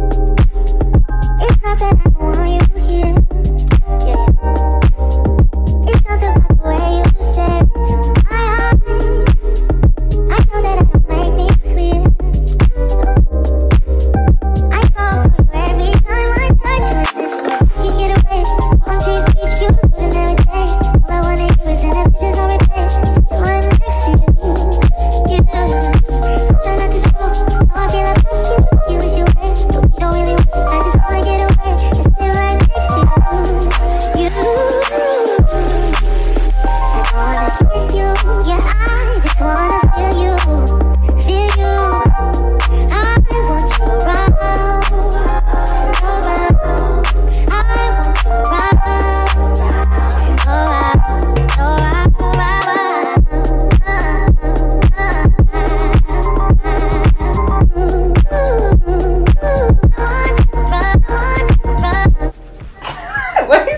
It's not that I want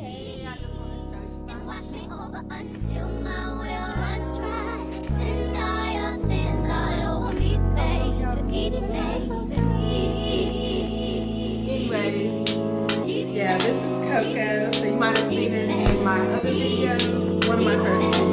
And watch me over until my will yeah, this is Coco. So you might have seen her in my other video, one of my first videos.